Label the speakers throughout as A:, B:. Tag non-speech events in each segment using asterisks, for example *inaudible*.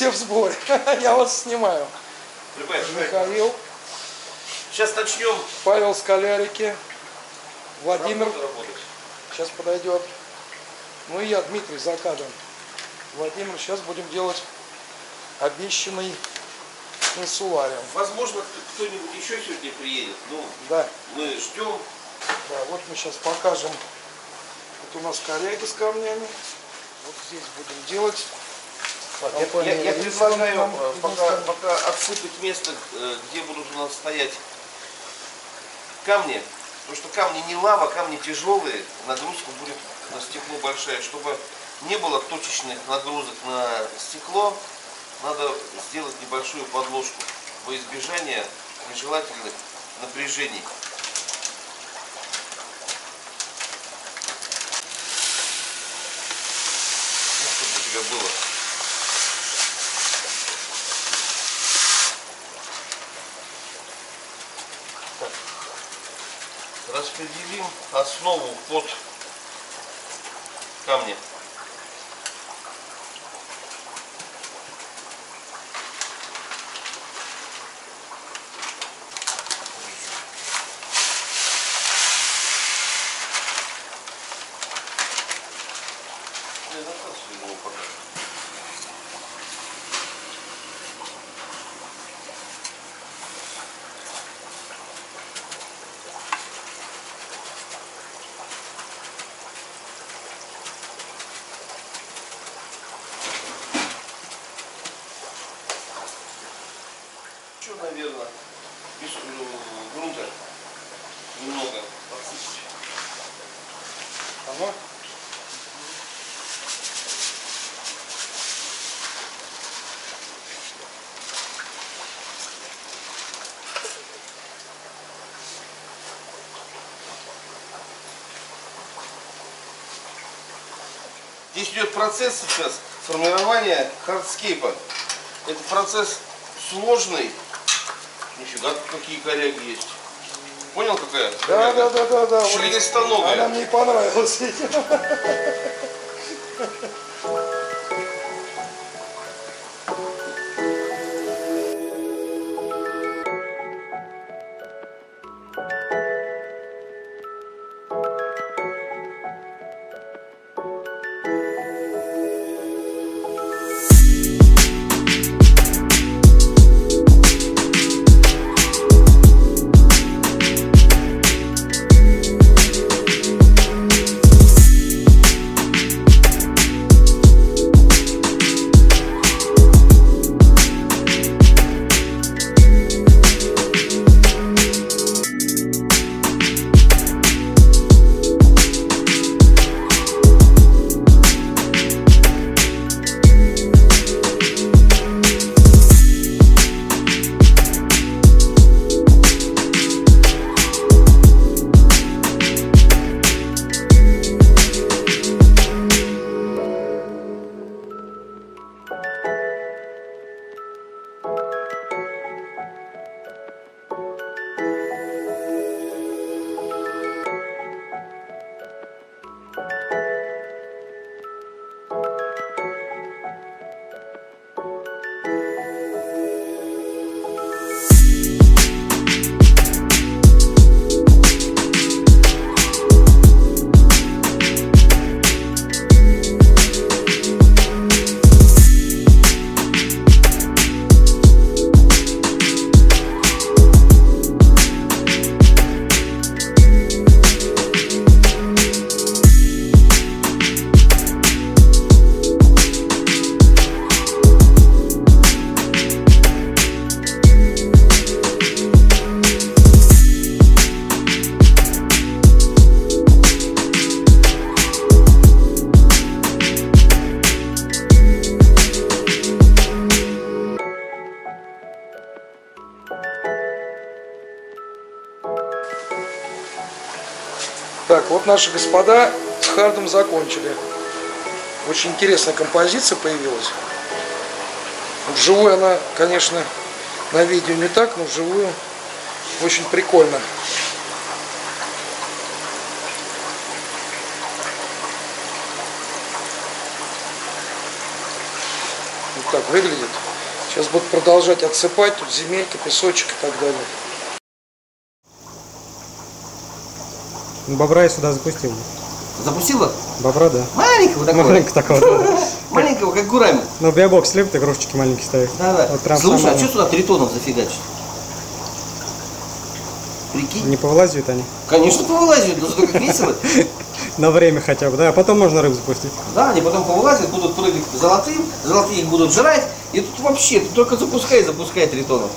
A: Все в сборе. *laughs* Я вас снимаю.
B: Прибавь,
A: Михаил,
B: Сейчас начнем
A: Павел Скалярики, Владимир, сейчас подойдет. Ну и я, Дмитрий, за кадром. Владимир, сейчас будем делать обещанный инсулариум.
B: Возможно, кто-нибудь еще сегодня приедет. Ну,
A: Да,
B: мы ждем.
A: да, вот мы сейчас покажем. Вот у нас коряги с камнями. Вот здесь будем делать.
B: Я, я- я предлагаю э, пока, пока отсыпать место, э, где будут у нас стоять камни. Потому что камни не лава, камни тяжелые, нагрузка будет на стекло большая. Чтобы не было точечных нагрузок на стекло, надо сделать небольшую подложку во избежание нежелательных напряжений. Ну, чтобы у тебя было. Основу под камни. Не, засасывай его пока. Еще, наверное, без э, грунта немного подсыпать.
A: Оно?
B: Здесь идет процесс сейчас формирования хардскейпа. Это процесс сложный. Нифига, какие коряги есть. Понял, какая?
A: Да, да, да, да, да. Вот
B: Членистоногая.
A: Она мне понравилась. наши господа с Хардом закончили. Очень интересная композиция появилась. Вживую она, конечно, на видео не так, но вживую очень прикольно. Вот так выглядит. Сейчас будут продолжать отсыпать, тут земельки, песочек и так далее.
C: Бобра я сюда запустил.
B: Запустила?
C: Бобра, да.
B: Маленького такого.
C: Маленького такого. да. *laughs*
B: Маленького, как гурами.
C: Ну, биобокс любит игрушечки маленькие ставить.
B: Да, да.
C: Вот прям
B: Слушай, а
C: самое.
B: что сюда тритонов зафигачить? Прикинь.
C: Не повылазят они.
B: Конечно, повылазят, но зато как весело. *laughs*
C: На время хотя бы, да. А потом можно рыб запустить.
B: Да, они потом повылазят, будут прыгать золотым, золотые их будут жрать, и тут вообще, ты только запускай, запускай тритонов.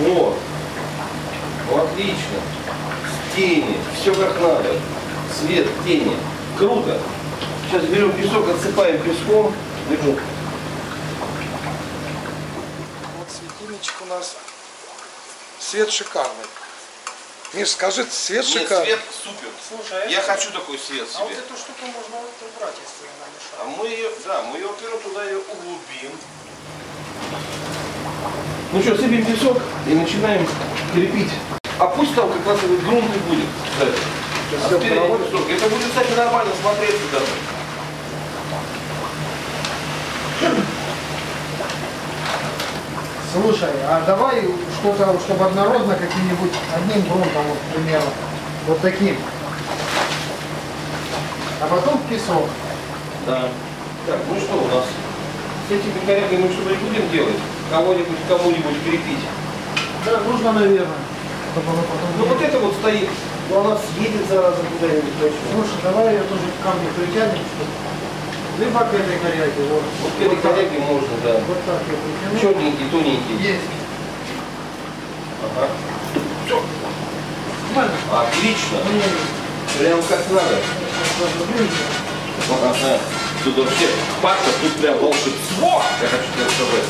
B: Вот. Отлично. Тени, все как надо. Свет, тени. Круто. Сейчас берем песок, отсыпаем песком. Держу.
A: Вот светильничек у нас. Свет шикарный. Миш, скажи, цвет
B: Нет,
A: шикарный.
B: свет супер.
D: Слушай, а
B: Я
D: это-
B: хочу такой свет
D: А вот
B: себе.
D: эту штуку можно вот убрать, если она мешает.
B: А мы ее, да, мы ее, во-первых, туда ее углубим. Ну что, сыпем песок и начинаем крепить. А пусть там как раз этот грунт и будет, кстати. А. Это будет, кстати, нормально смотреться даже.
D: Слушай, а давай что-то, чтобы однородно каким-нибудь одним грунтом, вот, к примеру, вот таким. А потом песок.
B: Да. Так, ну что у нас? С этими корягами мы что-то будем делать? Кого-нибудь, кому-нибудь крепить?
D: Да, нужно, наверное, чтобы оно потом...
B: Ну вот это вот стоит. Ну она съедет зараза куда-нибудь точно.
D: Слушай, давай ее тоже к камню притянем, чтобы... Либо к этой коряге, вот.
B: Вот к этой
D: так.
B: коряге можно, да.
D: Вот так я притяну.
B: Черненький, тоненький.
D: Есть.
B: Ага.
D: Нормально.
B: Отлично.
D: Не,
B: Прям как надо. Ага. Тут вообще пахнет, тут прям волшебство, я хочу тебе сказать.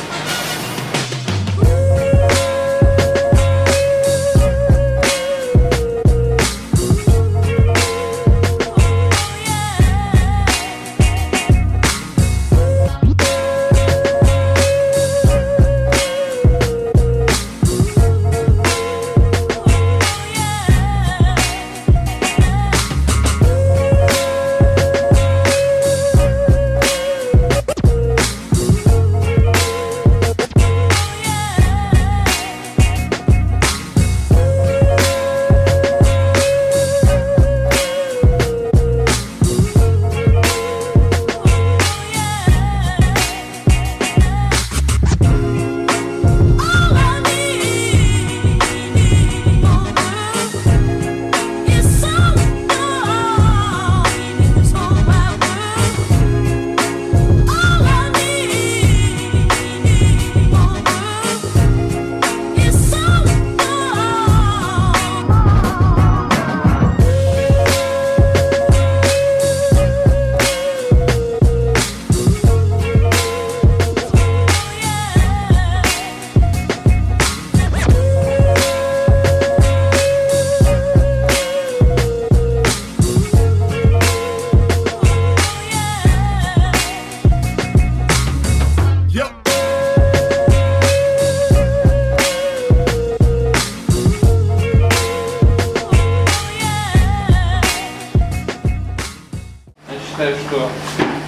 B: Считаю, что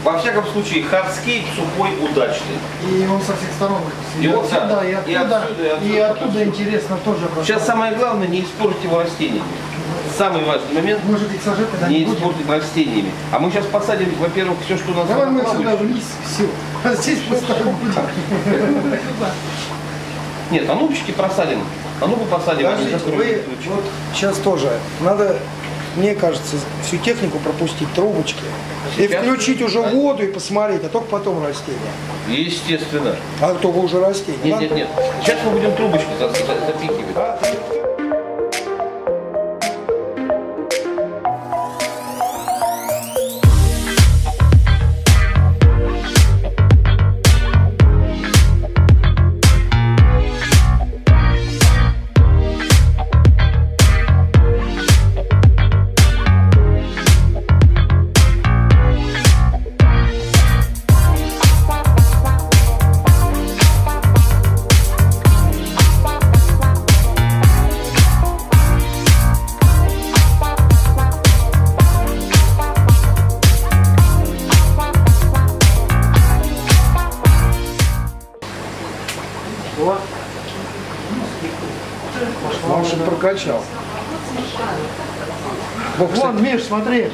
B: во всяком случае хардскейп сухой удачный.
D: И он со всех сторон.
B: И вот
D: отсюда,
B: да,
D: и
B: и
D: оттуда,
B: отсюда, и отсюда,
D: и оттуда интересно тоже. просто.
B: Сейчас самое главное не испортить его растениями. Самый важный момент
D: Может их сажать тогда
B: не
D: не будем?
B: испортить растениями. А мы сейчас посадим, во-первых, все, что у нас
D: Давай мы сюда вниз, все. А здесь будем.
B: Нет, анубки просадим. Анубу посадим. они
A: Подождите, вы вот сейчас тоже надо, мне кажется, всю технику пропустить, трубочки. И
B: Сейчас?
A: включить уже воду и посмотреть, а только потом растения.
B: Естественно.
A: А только уже растения.
B: Нет, нет, нет. Сейчас мы будем за- запихивать.
A: А,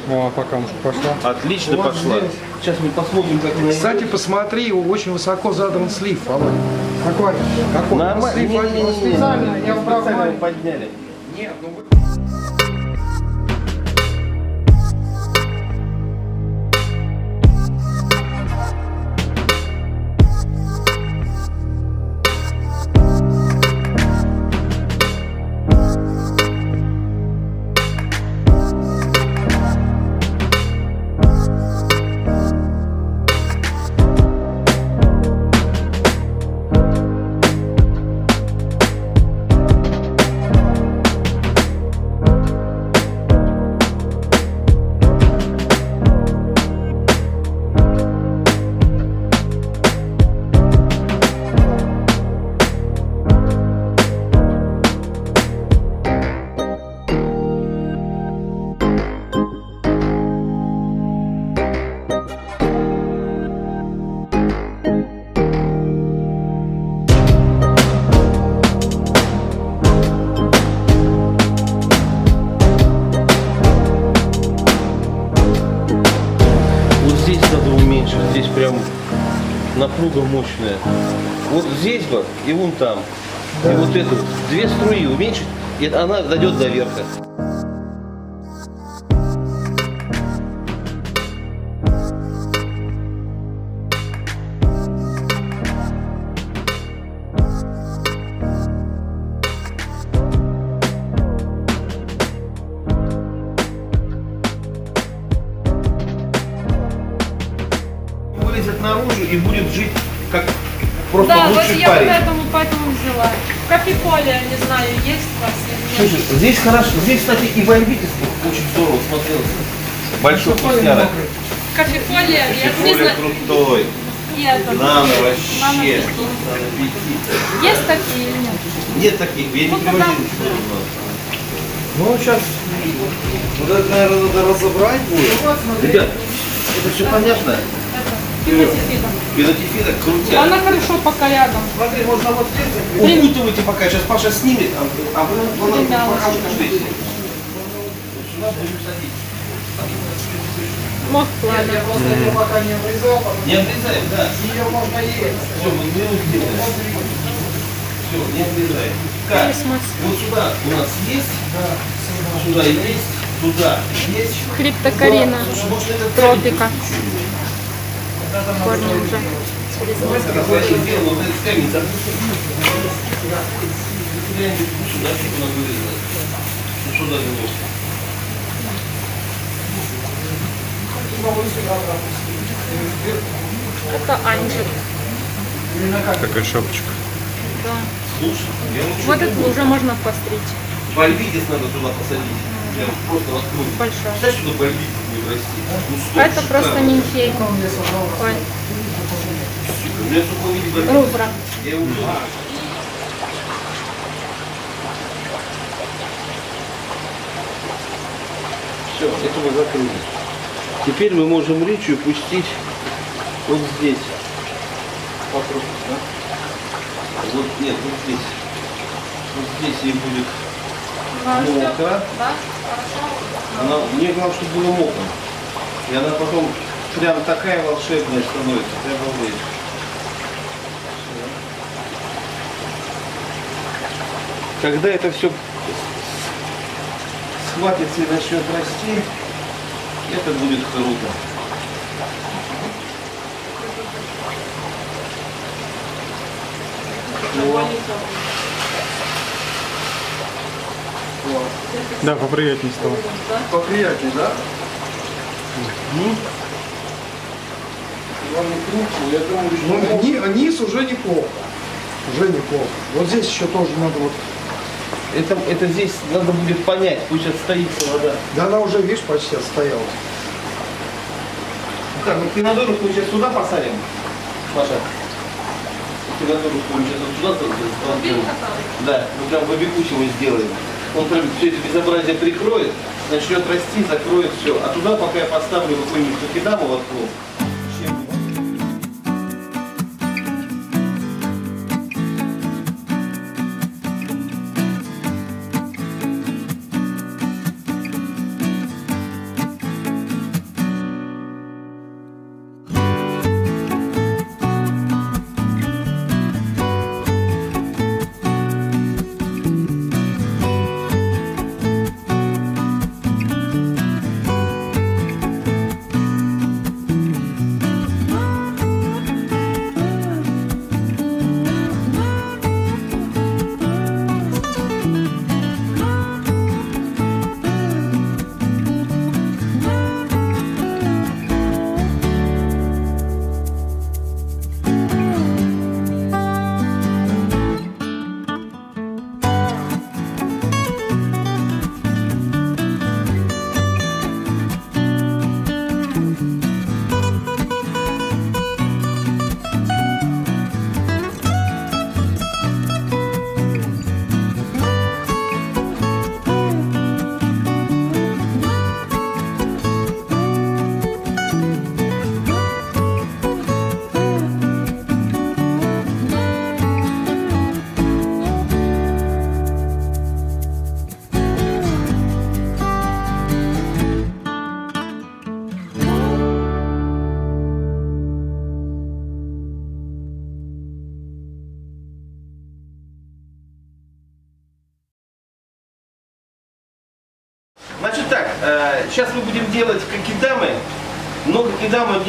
C: О, а пока камушку пошла.
B: Отлично
D: Вот
B: пошла.
D: здесь.
B: Сейчас мы посмотрим, как она
A: Кстати, посмотри, очень высоко задран слив, Володя.
D: Какой?
A: Какой?
B: Нормально.
A: Слив
B: Не, не, не, не.
D: Специально, я
B: Специально подняли. Здесь надо уменьшить, здесь прям напруга мощная. Вот здесь бы и вон там. И вот эту две струи уменьшить, и она дойдет до верха. Здесь хорошо, здесь, кстати, и бомбитис очень здорово смотрелся. Большой вкусняра.
E: Кофе-поле, я не
B: Более
E: знаю.
B: крутой.
E: Нет,
B: Нам вообще.
E: Есть такие или нет?
B: Нет таких, я не
E: Ну,
B: нас.
A: Ну, сейчас... Вот это, наверное, надо разобрать будет.
B: Ребят, это все понятно.
E: Это пилотифида.
B: Пилотифида крутят.
E: Она хорошо пока рядом.
B: Смотри, можно вот здесь. Укутывайте пока, сейчас Паша снимет, а, а вы
E: Будем
B: пока
E: мялочку.
B: укажите. Сюда будем садить.
E: Мох
D: Я
E: ладно.
D: просто ее пока не обрезал,
B: Не обрезаем, да.
D: ее можно есть.
B: Все, мы его сделаем. Все, не обрезаем. Как? Вот сюда у нас есть, сюда есть, туда есть. Это
E: Тропика. Корни уже.
B: Я это
E: анжик.
C: Такая шапочка.
E: Да.
B: Слушай, я лучше
E: Вот это уже можно постричь.
B: Бальбитис надо туда посадить. Прям просто воткнуть.
E: Большой.
B: Представляешь, что бальбитис
E: это просто
B: бальбитис.
E: рубра.
B: Все, это мы закрыли. Теперь мы можем речью пустить вот здесь. Вокруг, да? Вот, нет, вот здесь. Вот здесь ей будет мокро.
E: Да? Хорошо?
B: Она, мне главное, чтобы было мокро. И она потом прям такая волшебная становится. Ты обалдеешь. Когда это все схватится и начнет расти, это будет круто.
C: Да, поприятнее стало.
A: Поприятнее, да?
D: Я думаю,
A: Ну, ни- низ уже неплохо. Уже неплохо. Вот здесь еще тоже надо вот...
B: Это, это здесь надо будет понять, пусть отстоится вода.
A: Да она уже, видишь, почти отстояла.
B: Так, ну пинодорус мы сейчас сюда посадим. Маша. Пинодорус мы сейчас вот сюда посадим. Да, мы прям бабикуч его сделаем. Он все это безобразие прикроет, начнет расти, закроет все. А туда пока я поставлю какой-нибудь кокидаму воткну.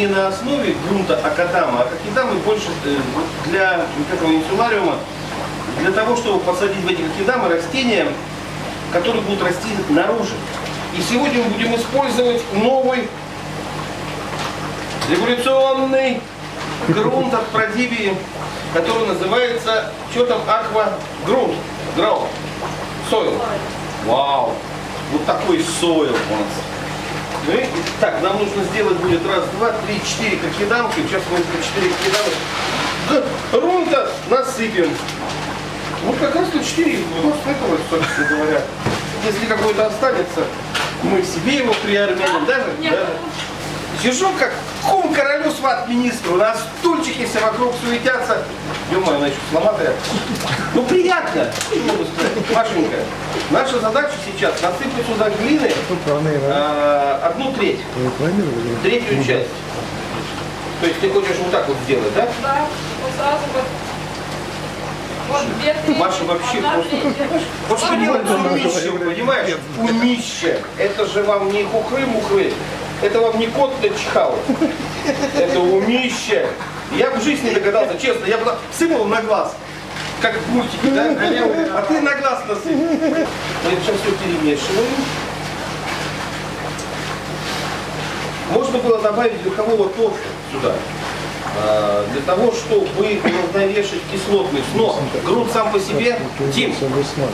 B: Не на основе грунта акадама, а кокидамы больше э, для вот этого инсулариума, для того, чтобы посадить в эти кокидамы растения, которые будут расти наружу. И сегодня мы будем использовать новый революционный грунт от Продибии, который называется, что там, аква грунт, грау, сойл. Вау, вот такой сойл у нас. Ну и, так, нам нужно сделать будет раз, два, три, четыре кокидамки. Сейчас мы эти четыре кокидамки грунта насыпем. Вот как раз тут четыре этого, собственно говоря. Если какой-то останется, мы себе его приармяним. Даже, даже. Сижу как кум королю сват министру, на стульчики все вокруг суетятся. Ё-моё, она еще сломатая. Ну приятно, могу сказать. Машенька, наша задача сейчас насыпать сюда глины а, одну треть, третью часть. То есть ты хочешь вот так вот сделать, да?
E: Да, вот сразу вот. Вот две трети,
B: Маша вообще просто...
E: третья.
B: Вот что делать с умищем, понимаешь? Умище. Это же вам не хухры-мухры. Это вам не кот чихал. Это умище. Я в жизни не догадался, честно. Я бы сыпал на глаз. Как мультике, да? А ты на глаз насыпь. Мы сейчас все перемешиваем. Можно было добавить духового тофу сюда. А, Для того, чтобы уравновешивать кислотность. Но грунт сам по себе, Тим,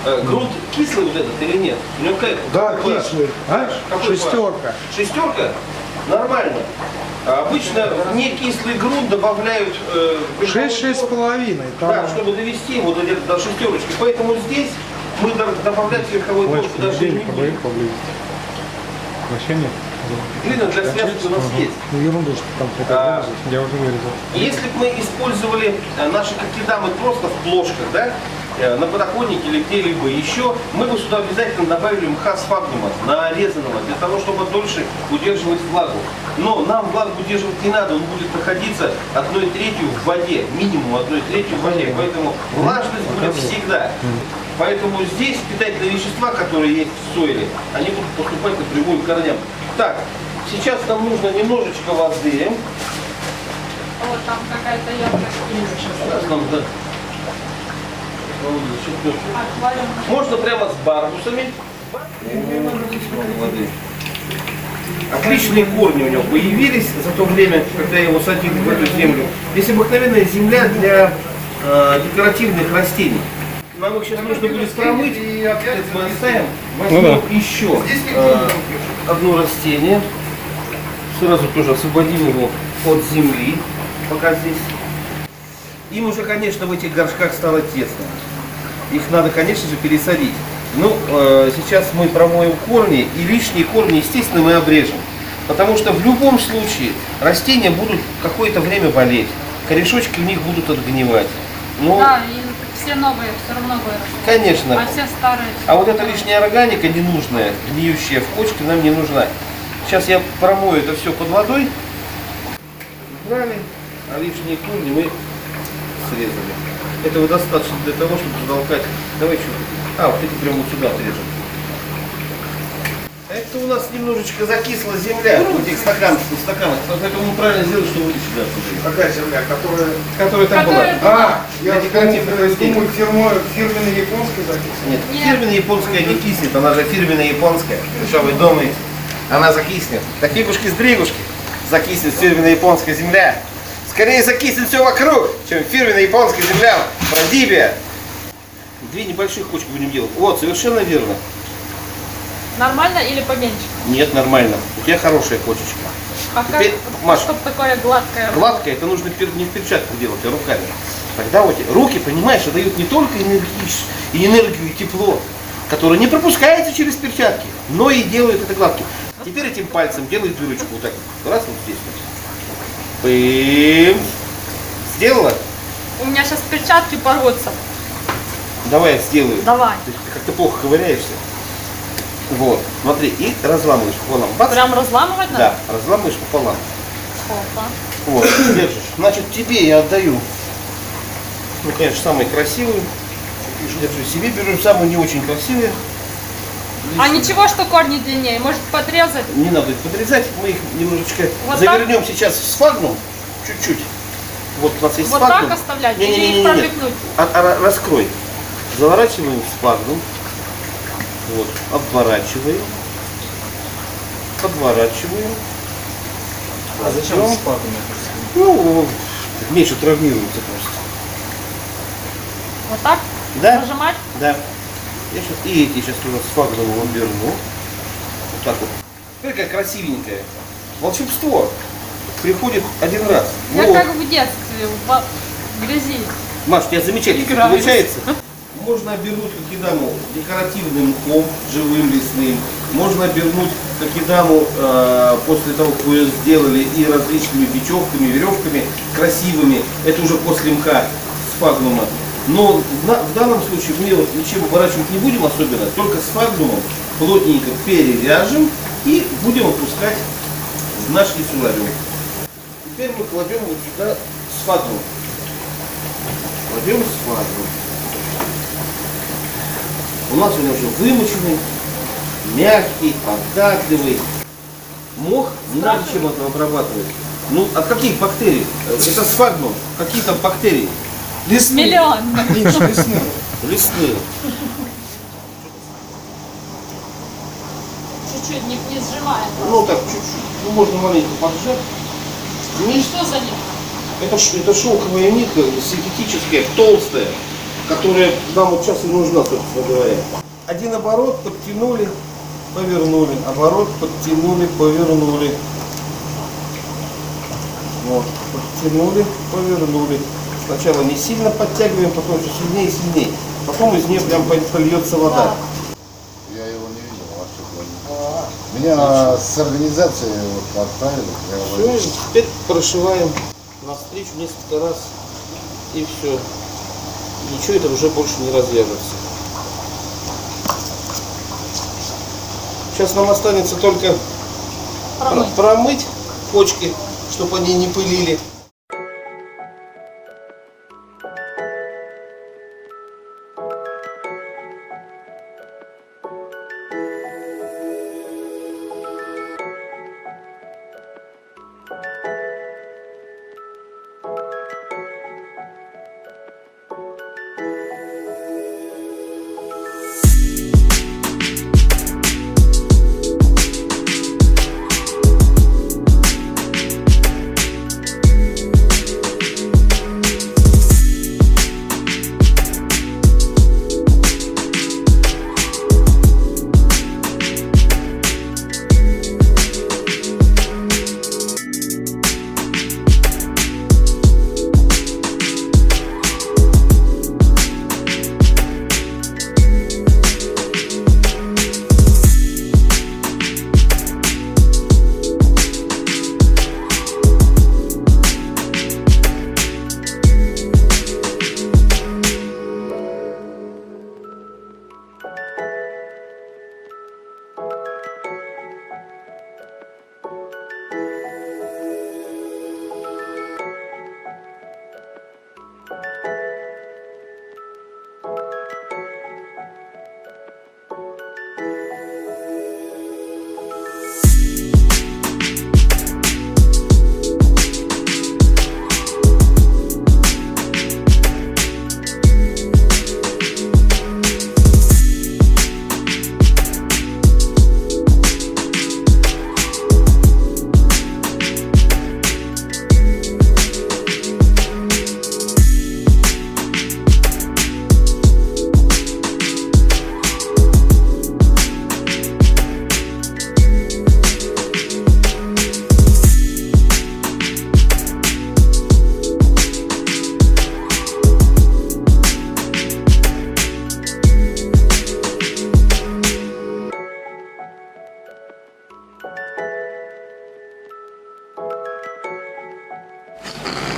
B: э, грунт кислый вот этот или нет? У него какой-
D: Да,
B: какой
D: кислый. А?
B: Какой?
D: Шестерка.
B: Шестерка? Нормально. А обычно в некислый грунт добавляют э,
D: Шесть, шесть с половиной. Там
B: да, чтобы довести его до, до шестерочки. Поэтому здесь мы до- добавлять верховой
C: Ой,
B: торф даже не будем.
C: Вообще нет.
B: Глина для связки у нас есть.
D: ну, ерунду, что там
B: А,
C: Я уже вырезал.
B: Если бы мы использовали э, наши кокидамы просто в плошках, да, э, на подоконнике или где-либо еще, мы бы сюда обязательно добавили мха сфагнума, нарезанного, для того, чтобы дольше удерживать влагу. Но нам влагу удерживать не надо, он будет находиться одной третью в воде, минимум одной третью в воде, поэтому влажность будет всегда. Поэтому здесь питательные вещества, которые есть в сойле, они будут поступать напрямую к корням. Так, сейчас нам нужно немножечко воды.
E: Вот там какая-то емкость.
B: Сейчас нам, да. Можно прямо с барбусами. Воды. Отличные корни у него появились за то время, когда его садили в эту землю. Здесь обыкновенная земля для э, декоративных растений. Нам их сейчас нужно будет промыть. Это мы оставим. Возьмем
C: Ну да.
B: еще э, одно растение. Сразу тоже освободим его от земли, пока здесь. Им уже, конечно, в этих горшках стало тесно. Их надо, конечно же, пересадить. Ну, э, сейчас мы промоем корни, и лишние корни, естественно, мы обрежем. Потому что в любом случае растения будут какое-то время болеть. Корешочки у них будут отгнивать. Ну,
E: Да, и все новые все равно вырастут.
B: конечно.
E: А все старые.
B: А вот эта лишняя органика ненужная, гниющая в почке, нам не нужна. Сейчас я промою это все под водой. Брали, а лишние корни мы срезали. Этого достаточно для того, чтобы затолкать. Давай что А, вот эти прямо вот сюда отрежем. Это у нас немножечко закисла земля в этих стаканах. в стаканах. Поэтому мы правильно сделали, что вытащили оттуда.
D: Какая земля, которая...
B: Которая там была.
E: Которая
D: А, я
B: декоративных
D: думаю, фирма- фирменная японская записана.
B: Нет,
E: Нет.
B: фирменная японская не киснет, она же фирменная японская. Что вы думаете? Она закиснет. Так фигушки с дригушки. Закиснет фирменная японская земля. Скорее закиснет все вокруг, чем фирменная японская земля. Продибия. Две небольших кучки будем делать. Вот, совершенно верно.
E: Нормально или поменьше?
B: Нет, нормально. У тебя хорошая кочечка.
E: А как,
B: Теперь, Маш.
E: чтобы такое гладкое?
B: Гладкое, это нужно не в перчатках делать, а руками. Тогда вот руки, понимаешь, дают не только энергич- и энергию, и тепло, которое не пропускается через перчатки, но и делают это гладким. Теперь этим пальцем делай дырочку вот так. Раз вот здесь. Пым. Сделала?
E: У меня сейчас перчатки порвутся.
B: Давай я сделаю.
E: Давай.
B: Ты как-то плохо ковыряешься. Вот, смотри, и разламываешь пополам. Бац.
E: Прям разламывать надо?
B: Да, разламываешь пополам.
E: Опа.
B: Вот, держишь. Значит, тебе я отдаю, ну, конечно, самые красивые. Держу себе, беру самые не очень красивые.
E: А ничего, что корни длиннее, может подрезать?
B: Не надо их подрезать, мы их немножечко
E: Вот
B: завернем сейчас в сфагнум, чуть-чуть. Вот у нас есть
E: Вот
B: сфагнум.
E: так оставлять или
B: Не-не-не-не-не.
E: их промекнуть?
B: А- а- раскрой. Заворачиваем в сфагнум. Вот, обворачиваем. Подворачиваем.
F: А зачем
B: Ждем.
F: спатами?
B: Ну, меньше травмируется просто.
E: Вот так?
B: Да?
E: Нажимать?
B: Да. Я сейчас и эти сейчас туда с фагнумом оберну. Вот так вот. Смотри, как красивенькое. Волшебство приходит один раз.
E: Я
B: Вот.
E: как в детстве, в грязи.
B: Маш, у тебя замечательно
E: Играюсь.
B: получается. Можно обернуть кокидаму декоративным мхом, живым лесным. Можно обернуть кокидаму э, после того, как вы ее сделали, и различными бечевками, веревками красивыми. Это уже после мха с фагнума. Но в, данном случае мы вот ничем оборачивать не будем особенно, только с фагнумом плотненько перевяжем и будем опускать в наш лесулариум. Теперь мы кладем вот сюда сфагнум. Кладем сфагнум. У нас он уже вымоченный, мягкий, податливый. Мох надо чем это обрабатывать. Ну, от каких бактерий? Э, Это сфагнум. Какие там бактерии?
A: Лесные.
E: Миллион.
A: Миш, лесные.
B: Лесные.
E: Чуть-чуть не, не сжимаем.
B: Ну так, чуть-чуть. Ну, можно маленько поджать.
E: И что за них?
B: Это, это шелковая нитка синтетическая, толстая, которая нам вот сейчас и нужна, собственно говоря. Один оборот подтянули, повернули. Оборот подтянули, повернули. Вот, подтянули, повернули. Сначала не сильно подтягиваем, потом все сильнее и сильнее. Потом из нее прям польется вода.
G: Я его не видел вообще. Меня с организацией вот отправили.
B: Все, теперь прошиваем навстречу несколько раз и все. Ничего это уже больше не развяжется. Сейчас нам останется только
E: Промыть.
B: про- промыть почки, чтобы они не пылили.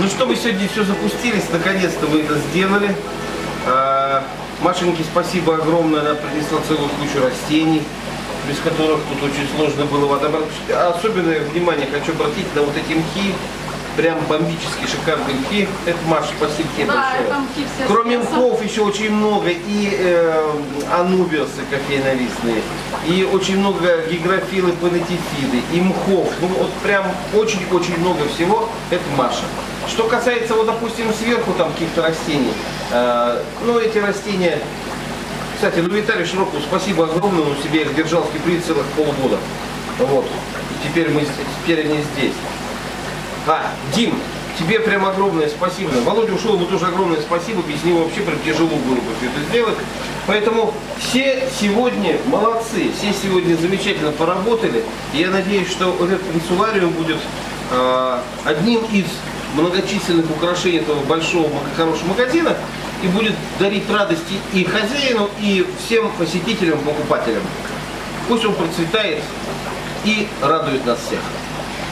B: Ну что, мы сегодня все запустились, наконец-то мы это сделали. А, Машеньке спасибо огромное, она принесла целую кучу растений, без которых тут очень сложно было отобрать. Особенное внимание хочу обратить на вот эти мхи. прям бомбические, шикарные мхи. Это Маша, спасибо тебе
E: Да,
B: большое. Кроме мхов еще очень много и э, анубиусы кофейно-листные, и очень много гигрофилы, панетифиды, и мхов. Ну вот прям очень-очень много всего. Это Маша. Что касается, вот, допустим, сверху там каких-то растений, э, ну эти растения кстати, ну Виталий Широкову спасибо огромное, он себе их держал в Кипре целых полгода. Вот. И теперь мы теперь они здесь. А, Дим, тебе прям огромное спасибо. Володя ушел, ему тоже огромное спасибо. Без него вообще прям тяжело было бы все это сделать. Поэтому все сегодня молодцы, все сегодня замечательно поработали. И я надеюсь, что этот канцелариум будет а, одним из многочисленных украшений этого большого хорошего магазина и будет дарить радости и хозяину, и всем посетителям, покупателям. Пусть он процветает и радует нас всех.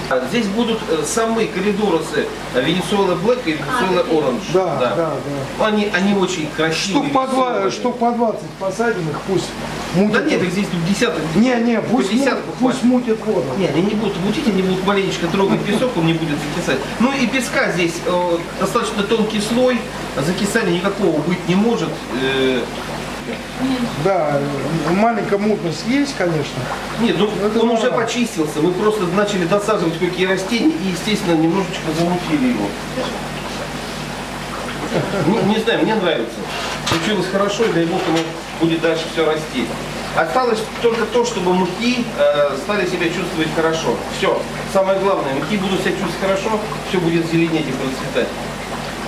B: А Здесь будут э, самые коридорусы Венесуэла Блэк и Венесуэла Оранж.
A: Да, да, да.
B: Они, они очень красивые.
A: Штук по, два, штук по 20 посадим их, пусть
B: Да
A: мутят.
B: нет, их здесь тут десяток.
A: не, не, пусть,
B: по десятку
A: мут- пусть мутят воду.
B: Не, они не будут мутить, они будут маленечко трогать песок, он не будет закисать. Ну и песка здесь э, достаточно тонкий слой, закисания никакого быть не может. Э,
A: Да, маленькая мутность есть, конечно.
B: нет, ну
A: Это
B: он уже
A: нормально.
B: почистился, мы просто начали досаживать кое-какие растения и, естественно, немножечко замутили его. Не, не знаю, мне нравится. Получилось хорошо, и дай бог ему будет дальше все расти. Осталось только то, чтобы мухи э, стали себя чувствовать хорошо. Все. Самое главное, мухи будут себя чувствовать хорошо, все будет зеленеть и процветать.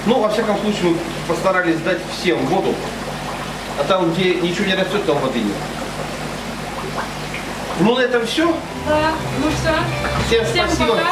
B: Ну, во всяком случае, мы постарались дать всем воду. А там, где ничего не растет, там воды нет. Ну, на этом все.
E: Да, ну все.
B: Всем
E: Всем
B: спасибо.
E: пока.